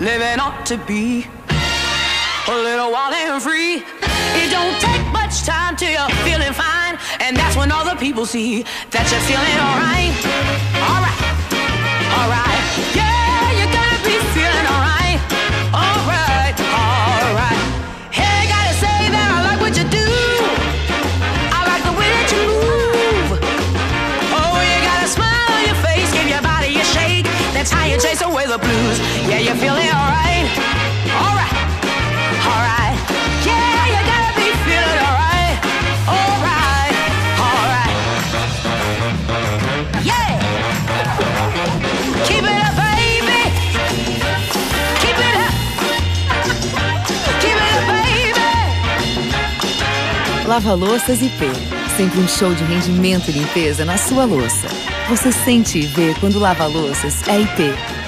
living ought to be. A little wild and free. It don't take much time till you're feeling fine, and that's when other people see that you're feeling alright. Alright, alright, yeah, how you chase away the blues. Yeah, you're feeling alright. Alright. Yeah, you gotta be feeling. Yeah. Keep it up, baby. Keep it up. Keep it up, baby. Lava-louças IP. Sempre um show de rendimento e limpeza na sua louça. Você sente e vê quando lava louças é IP.